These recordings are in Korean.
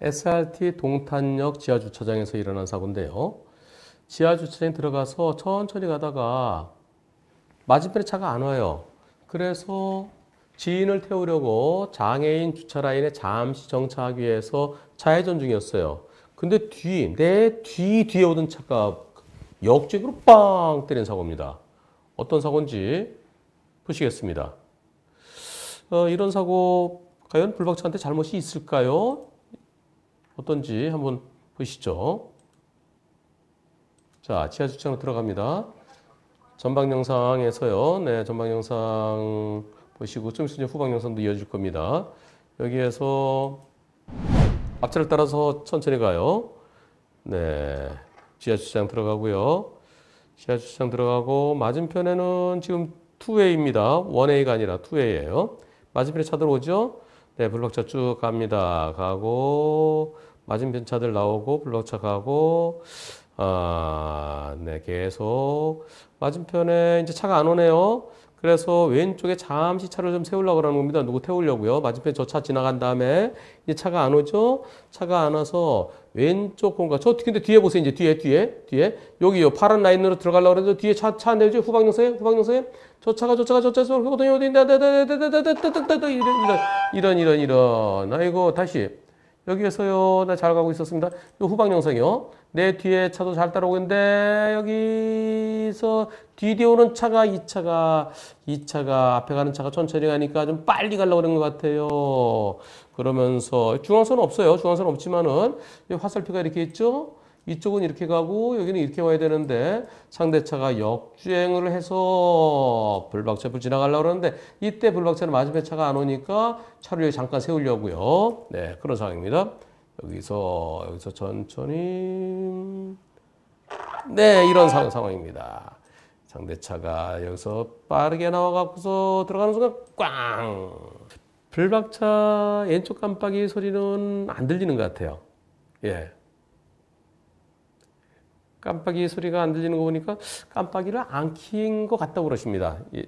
SRT 동탄역 지하주차장에서 일어난 사고인데요. 지하주차장에 들어가서 천천히 가다가 맞은편에 차가 안 와요. 그래서 지인을 태우려고 장애인 주차 라인에 잠시 정차하기 위해서 좌회전 중이었어요. 근데 뒤, 내 뒤 뒤에 오던 차가 역직으로 빵 때린 사고입니다. 어떤 사고인지 보시겠습니다. 어, 이런 사고 과연 불박차한테 잘못이 있을까요? 어떤지 한번 보시죠. 자, 지하 주차장으로 들어갑니다. 전방 영상에서요. 네, 전방 영상 보시고 좀 있으면 후방 영상도 이어질 겁니다. 여기에서 앞차를 따라서 천천히 가요. 네, 지하 주차장 들어가고요. 지하 주차장 들어가고 맞은편에는 지금 투웨이입니다. 원웨이가 아니라 투웨이예요. 맞은편에 차들 오죠? 네, 블록차 쭉 갑니다. 가고 맞은편 차들 나오고 블록차 가고 아, 네, 계속 맞은편에 이제 차가 안 오네요. 그래서 왼쪽에 잠시 차를 좀 세우려고 그러는 겁니다. 누구 태우려고요. 맞은편 저 차 지나간 다음에 이제 차가 안 오죠? 차가 안 와서 왼쪽 공간. 저 근데 뒤에 보세요. 이제 뒤에 뒤에 뒤에 여기요. 파란 라인으로 들어가려고 그래서 뒤에 차 차 내죠. 후방 영상에 후방 영상에 저 차가 저 차가 저 차가 그거든요. 어디 있다 이런 이런 이런 아이고 다시 여기에서요. 나 잘 가고 있었습니다. 요 후방 영상이요. 내 뒤에 차도 잘 따라오고 있는데 여기서 뒤뒤 오는 차가 이 차가 이 차가 앞에 가는 차가 천천히 가니까 좀 빨리 가려고 그런 것 같아요. 그러면서 중앙선은 없어요. 중앙선은 없지만은 화살표가 이렇게 있죠. 이쪽은 이렇게 가고 여기는 이렇게 와야 되는데 상대차가 역주행을 해서 불박차를 지나가려고 그러는데 이때 불박차는 맞은편 차가 안 오니까 차를 여기 잠깐 세우려고요. 네, 그런 상황입니다. 여기서 여기서 천천히 네, 이런 상, 상황입니다. 상대차가 여기서 빠르게 나와갖고서 들어가는 순간 꽝! 불박차 왼쪽 깜빡이 소리는 안 들리는 것 같아요. 예. 깜빡이 소리가 안 들리는 거 보니까 깜빡이를 안 킨 것 같다고 그러십니다. 예.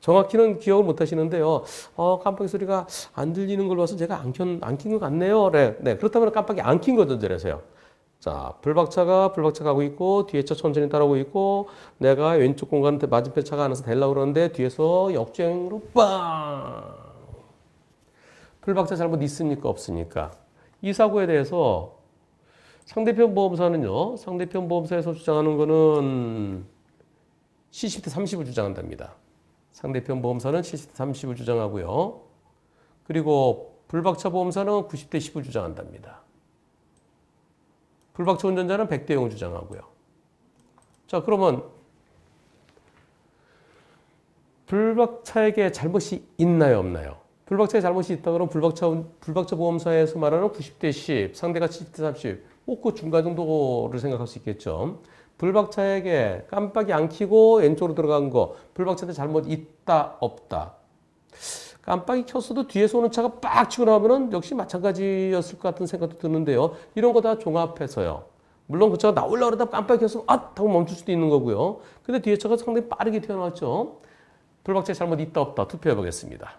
정확히는 기억을 못 하시는데요. 어, 깜빡이 소리가 안 들리는 걸 봐서 제가 안 켠, 안킨 것 같네요. 네, 네. 그렇다면 깜빡이 안 킨 거죠, 저래서요. 자, 불박차가 불박차 가고 있고, 뒤에 차 천천히 따라오고 있고, 내가 왼쪽 공간한테 맞은편 차가 안에서 대려고 그러는데, 뒤에서 역주행으로 빵! 불박차 잘못 있습니까? 없습니까? 이 사고에 대해서 상대편 보험사는요, 상대편 보험사에서 주장하는 거는 70대 30을 주장한답니다. 상대편 보험사는 70대 30을 주장하고요. 그리고 불박차 보험사는 90대 10을 주장한답니다. 불박차 운전자는 100대 0을 주장하고요. 자, 그러면 불박차에게 잘못이 있나요, 없나요? 불박차에 잘못이 있다 그러면 불박차, 불박차 보험사에서 말하는 90대 10, 상대가 70대 30, 꼭 그 중간 정도를 생각할 수 있겠죠. 불박차에게 깜빡이 안 켜고 왼쪽으로 들어간 거, 불박차한테 잘못 있다, 없다. 깜빡이 켰어도 뒤에서 오는 차가 빡 치고 나오면은 역시 마찬가지였을 것 같은 생각도 드는데요. 이런 거 다 종합해서요. 물론 그 차가 나올라 그러다 깜빡이 켰으면 아! 하고 멈출 수도 있는 거고요. 근데 뒤에 차가 상당히 빠르게 튀어나왔죠. 불박차에 잘못 있다, 없다 투표해 보겠습니다.